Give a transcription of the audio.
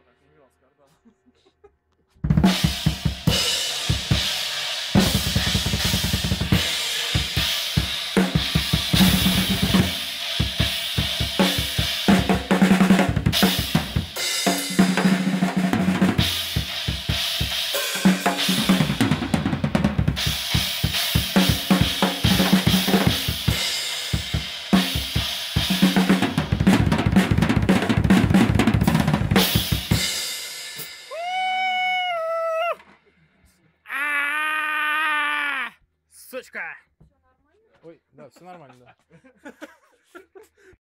votación Нормально? Ой, да, все нормально, да.